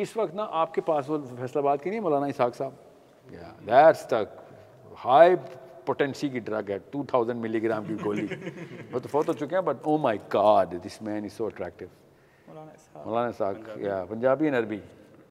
اس وقت نا آپ کے پاس وہ فیصلہ آباد کی نہیں مولانا اسحاق صاحب؟ دیٹس تک ہائی پوٹینسی کی ڈرگ ہے ٹو تھاؤزینڈ ملی گرام کی گولی۔ وہ تو فوت ہو چکے ہیں but oh my God this man is so attractive Maulana Ishaq. یا پنجابی عربی۔